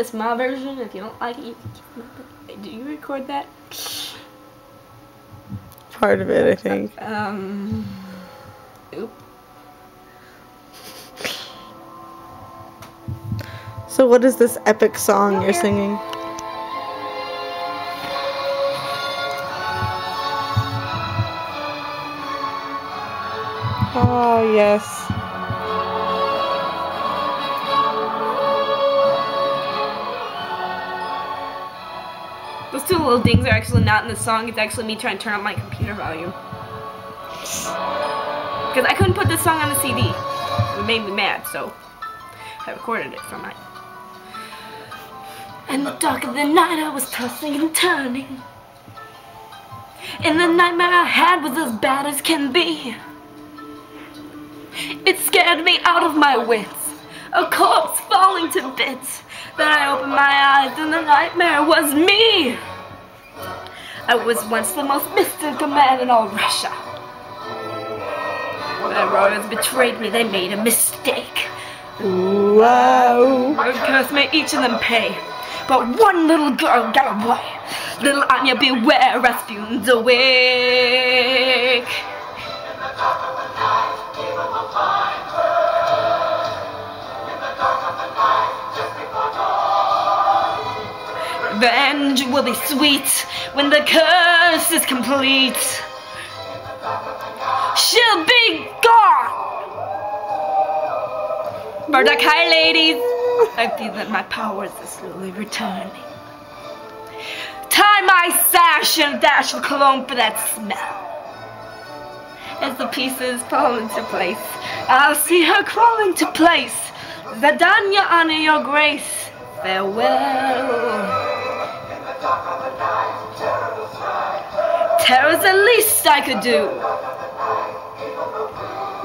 It's my version. If you don't like it, you can keep it. Do you record that? Part of it, I think. Um. Oop. So, what is this epic song you're singing? Oh, yes. Little dings are actually not in the song. It's actually me trying to turn up my computer volume. Because I couldn't put this song on the CD. It made me mad, so I recorded it for my. In the dark of the night, I was tossing and turning. And the nightmare I had was as bad as can be. It scared me out of my wits. A corpse falling to bits. Then I opened my eyes and the nightmare was me. I was once the most mystical man in all Russia. The royals betrayed me, they made a mistake. Wow. A curse may each of them pay. But one little girl got away. Little Anya, beware, Rasputin's awake. Revenge will be sweet when the curse is complete. She'll be gone. Mordecai, ladies. I feel that my powers are slowly returning. Tie my sash and dash of cologne for that smell. As the pieces fall into place, I'll see her crawling to place. Zadanya, honor your grace. Farewell. Terror's the least I could do.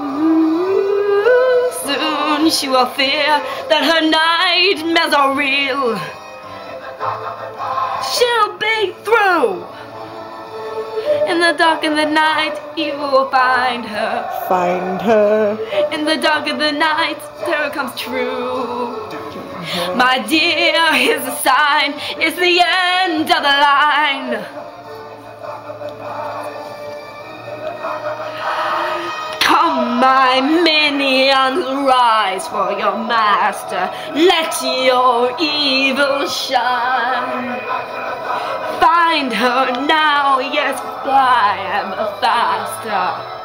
Ooh, soon she will fear that her nightmares are real. She'll be through. In the dark of the night, you will find her. Find her. In the dark of the night, terror comes true. Uh-huh. My dear, here's a sign. It's the end of the line. Come, my minions, rise for your master. Let your evil shine. Find her now, yes, fly ever faster.